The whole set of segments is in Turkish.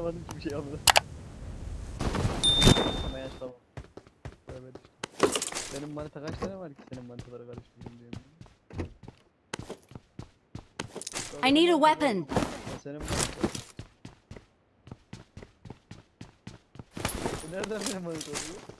Anlamadım ki bir şey yapmadım. Ama yaş tamam. Evet. Benim manita kaç tane var ki senin manitalara karıştırdın diyorum. I need a weapon. Senin manita. Nereden benim manita oluyor?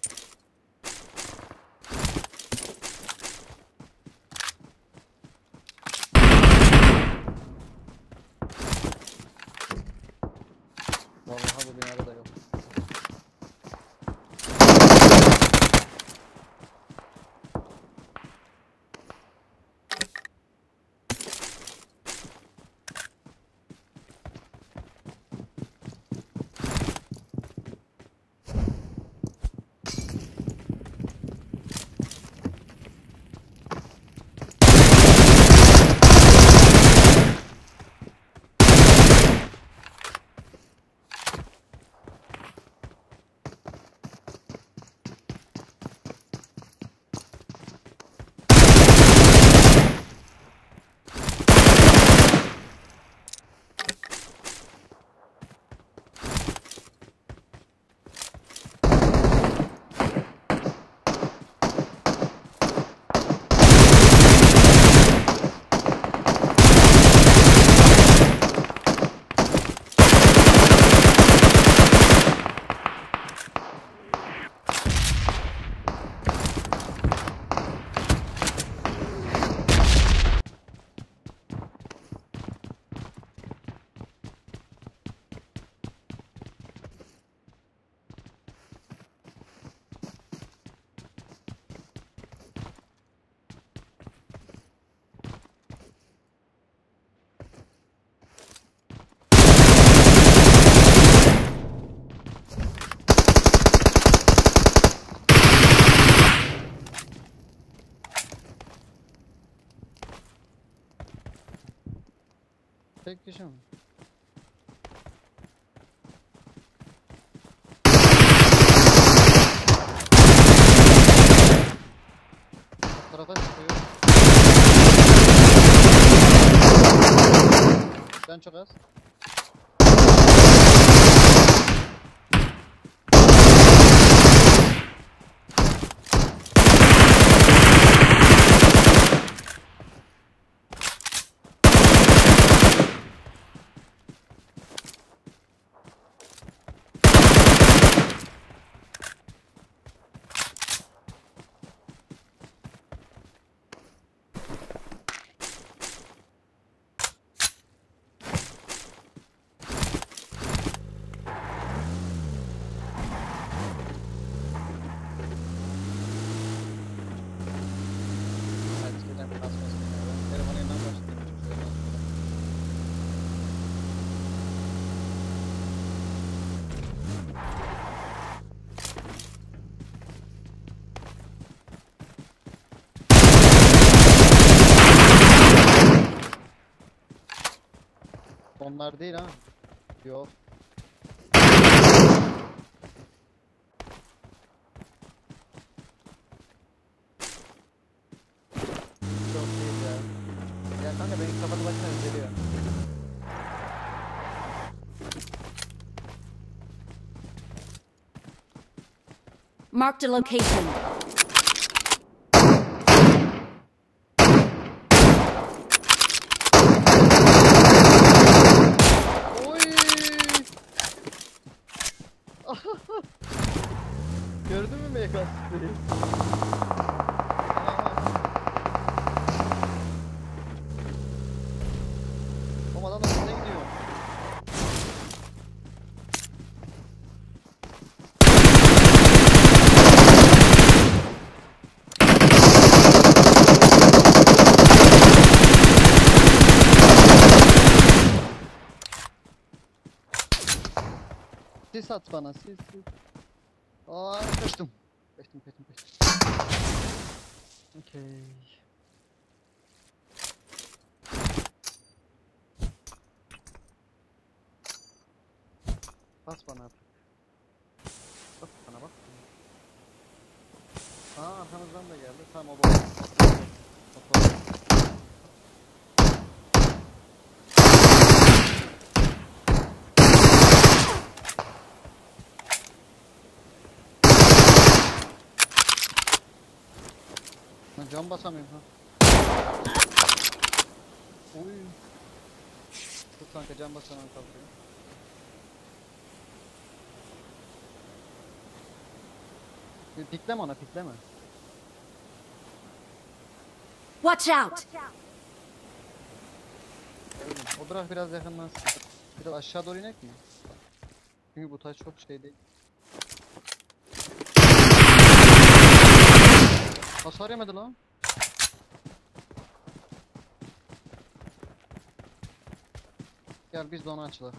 Tek kişi mi? Tarafa çıkıyor. Sen çok az. Onlar değil ha. Yok. Çok değil ya. Ya kanka benim kafada başına geliyor. Marked a location. Sis at bana sis sis. Aa kaçtım. Kaçtım kaçtım kaçtım. Okey. Bas bana artık. Bak bana bak. Aa arkamızdan da geldi. Tamam o bak. Motor. Lan cam basamıyorum ha. Oy. Dur kanka cam basamam kalkıyor. Bir Pikleme ona pikleme. Watch out! O bırak biraz yakınlansın. Biraz aşağı doğru inek mi? Çünkü bu taş çok şey değil. Hasar yemedi lan. Gel biz de onu açalım.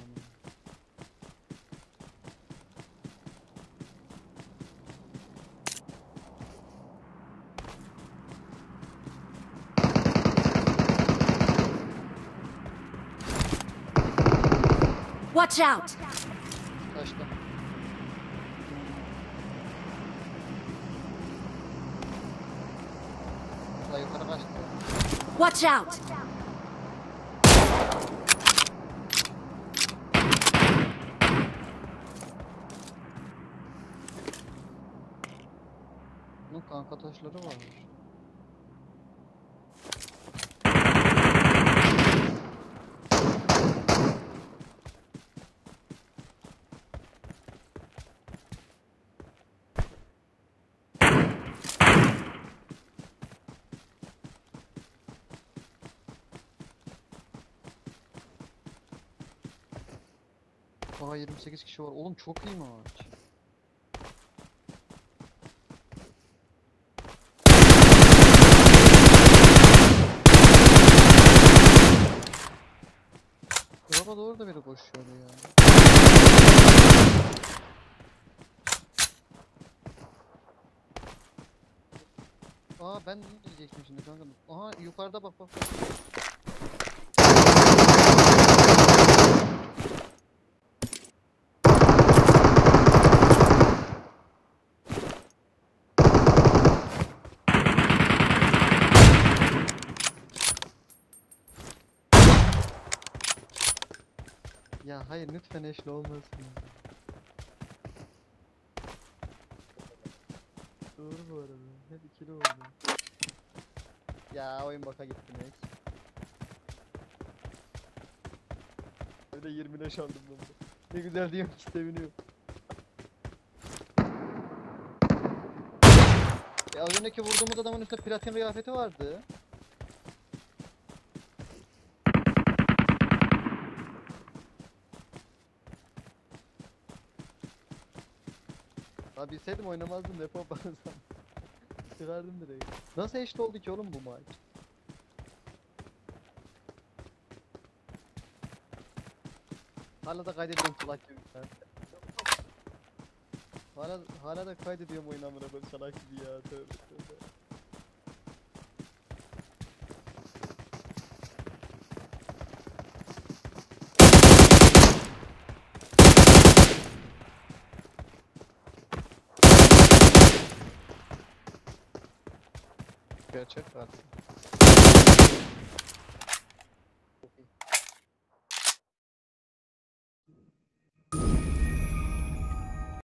Watch out! Taşta. Watch out! Bunun kanka taşları varmış. Oha 28 kişi var. Oğlum çok iyi maç. Drop'a doğru da biri koşuyor ya. Aa ben de diyecektim şimdi kanka. Aha yukarıda bak bak. bak. Ya hayır lütfen eşli olmasın. Doğru bu arada. Hep ikili oldu. Ya oyun baka gitti neyse. Bir de 20 leş aldım ben de. Ne güzel diyorum ki seviniyorum. Ya az önceki vurduğumuz adamın üstünde platin kıyafeti vardı. Abi bilseydim oynamazdım depo bazen. Çıkardım direkt. Nasıl eşit oldu ki oğlum bu maç? Hala da kaydediyorum salak gibi. Hala, hala da kaydediyorum oyun amına koyayım salak gibi ya. Tövbe tövbe. Gerçek artık.